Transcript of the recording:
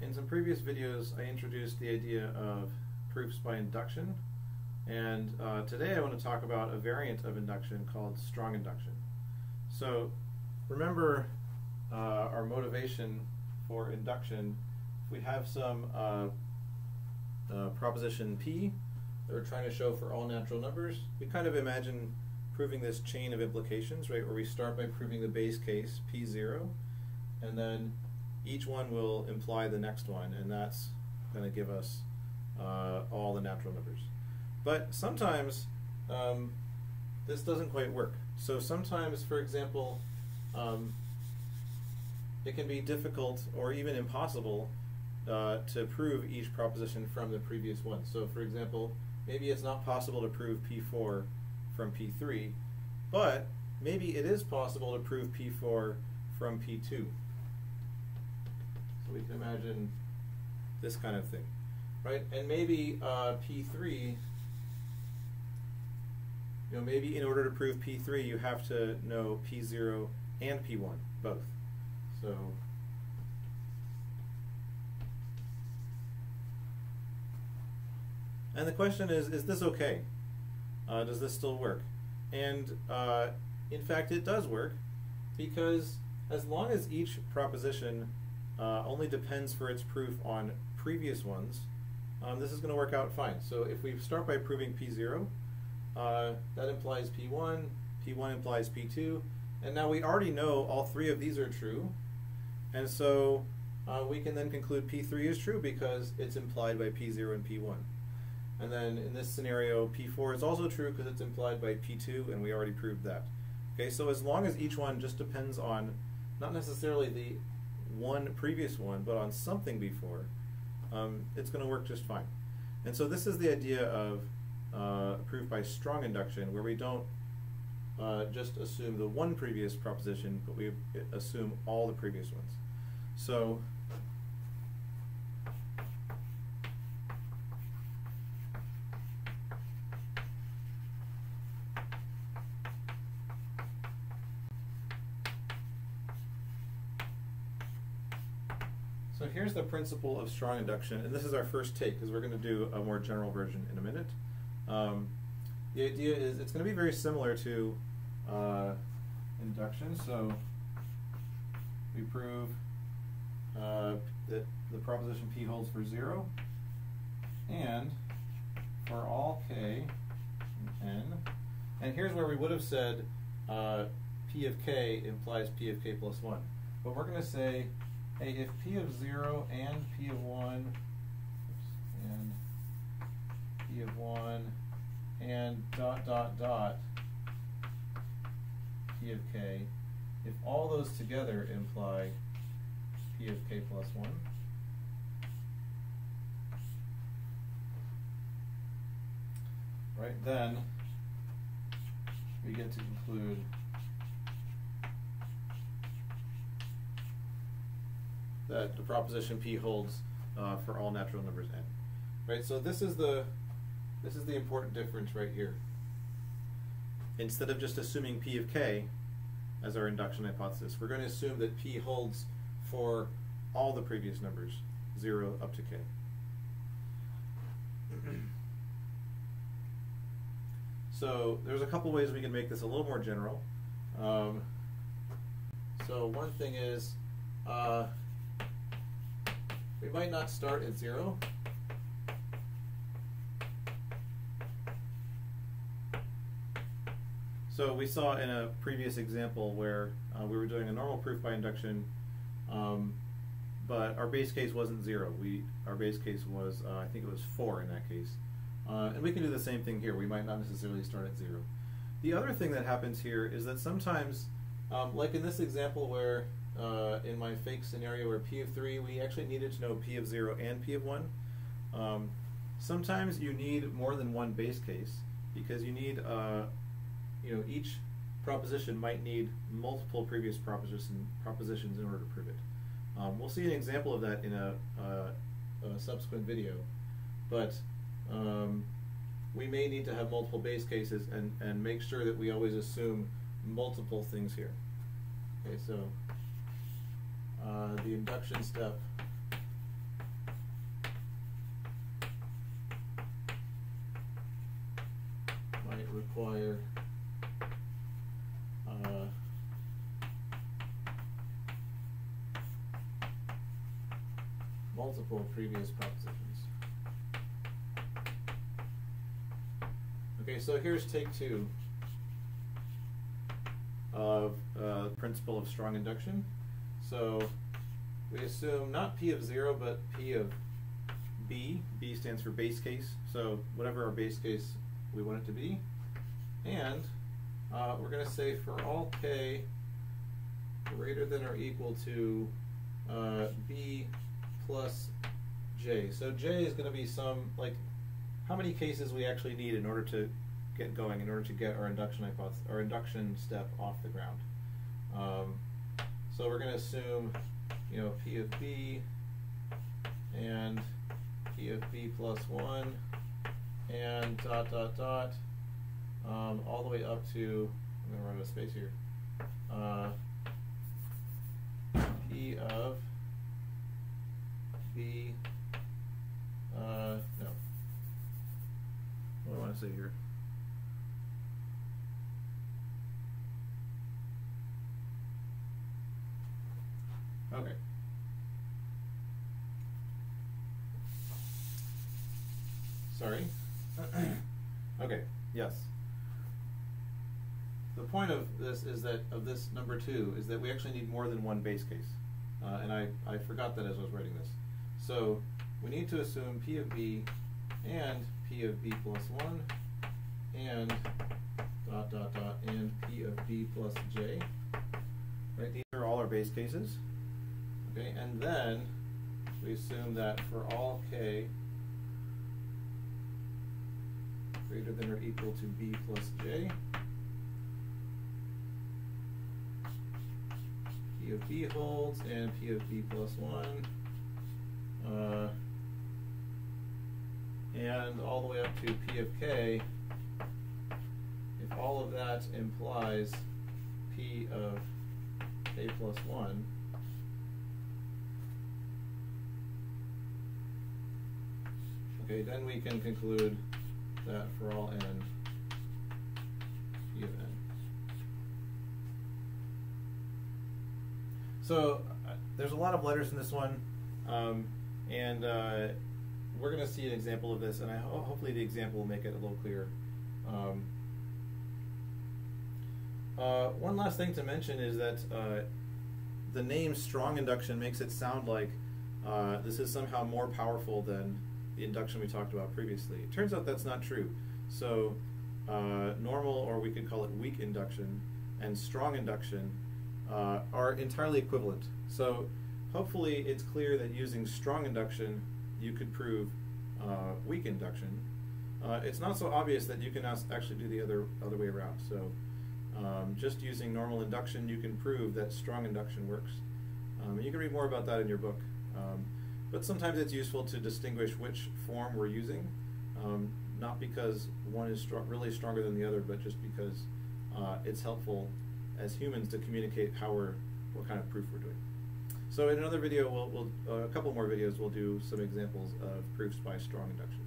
in some previous videos, I introduced the idea of proofs by induction, and uh, today I want to talk about a variant of induction called strong induction. So remember uh, our motivation for induction. If we have some uh, uh proposition P that we're trying to show for all natural numbers, we kind of imagine proving this chain of implications, right, where we start by proving the base case P0, and then each one will imply the next one, and that's going to give us uh, all the natural numbers. But sometimes um, this doesn't quite work. So sometimes, for example, um, it can be difficult or even impossible uh, to prove each proposition from the previous one. So for example, maybe it's not possible to prove P4 from P3, but maybe it is possible to prove P4 from P2. We can imagine this kind of thing, right? And maybe uh, P3, you know, maybe in order to prove P3, you have to know P0 and P1, both. So And the question is, is this okay? Uh, does this still work? And uh, in fact, it does work because as long as each proposition uh, only depends for its proof on previous ones, um, this is going to work out fine. So if we start by proving P0, uh, that implies P1, P1 implies P2, and now we already know all three of these are true, and so uh, we can then conclude P3 is true because it's implied by P0 and P1. And then in this scenario, P4 is also true because it's implied by P2, and we already proved that. Okay, so as long as each one just depends on not necessarily the one previous one, but on something before, um, it's going to work just fine. And so this is the idea of uh, proof by strong induction, where we don't uh, just assume the one previous proposition, but we assume all the previous ones. So here's the principle of strong induction, and this is our first take because we're going to do a more general version in a minute. Um, the idea is it's going to be very similar to uh, induction. So we prove uh, that the proposition P holds for 0, and for all k n, and here's where we would have said uh, P of k implies P of k plus 1. But we're going to say hey, if P of 0 and P of 1 and P of 1 and dot dot dot P of k, if all those together imply P of k plus 1, right, then we get to conclude that the proposition P holds uh, for all natural numbers n. Right, so this is the this is the important difference right here. Instead of just assuming P of k as our induction hypothesis, we're going to assume that P holds for all the previous numbers, 0 up to k. so there's a couple ways we can make this a little more general. Um, so one thing is, uh, we might not start at zero. So we saw in a previous example where uh, we were doing a normal proof by induction, um, but our base case wasn't zero. We our base case was uh, I think it was four in that case, uh, and we can do the same thing here. We might not necessarily start at zero. The other thing that happens here is that sometimes, um, like in this example where uh, in my fake scenario where p of 3, we actually needed to know p of 0 and p of 1. Um, sometimes you need more than one base case because you need, uh, you know, each proposition might need multiple previous proposition, propositions in order to prove it. Um, we'll see an example of that in a, uh, a subsequent video, but um, we may need to have multiple base cases and, and make sure that we always assume multiple things here. Okay, so the induction step might require uh, multiple previous propositions. Okay, so here's take two of uh, principle of strong induction. So we assume not P of zero, but P of B. B stands for base case, so whatever our base case we want it to be. And uh, we're going to say for all k greater than or equal to uh, B plus J. So J is going to be some, like, how many cases we actually need in order to get going, in order to get our induction hypothesis, our induction step off the ground. Um, so we're going to assume, you know, P of B and P of B plus 1 and dot dot dot um, all the way up to, I'm going to run out of space here, uh, P of B, uh, no. What do I want to say here? Okay. Sorry. okay, yes. The point of this is that, of this number two, is that we actually need more than one base case. Uh, and I, I forgot that as I was writing this. So we need to assume P of B and P of B plus 1 and dot dot dot and P of B plus J. Right, these are all our base cases. Okay, and then we assume that for all k greater than or equal to b plus j, p of b holds and p of b plus 1. Uh, and all the way up to p of k, if all of that implies p of k plus 1, Okay, then we can conclude that for all n, of n. So uh, there's a lot of letters in this one, um, and uh, we're going to see an example of this, and I ho hopefully the example will make it a little clearer. Um, uh, one last thing to mention is that uh, the name strong induction makes it sound like uh, this is somehow more powerful than the induction we talked about previously. It turns out that's not true. So uh, normal, or we could call it weak induction, and strong induction uh, are entirely equivalent. So hopefully it's clear that using strong induction, you could prove uh, weak induction. Uh, it's not so obvious that you can actually do the other other way around. So um, just using normal induction, you can prove that strong induction works. Um, you can read more about that in your book. Um, but sometimes it's useful to distinguish which form we're using, um, not because one is str really stronger than the other, but just because uh, it's helpful as humans to communicate how we're, what kind of proof we're doing. So in another video, we'll, we'll uh, a couple more videos, we'll do some examples of proofs by strong induction.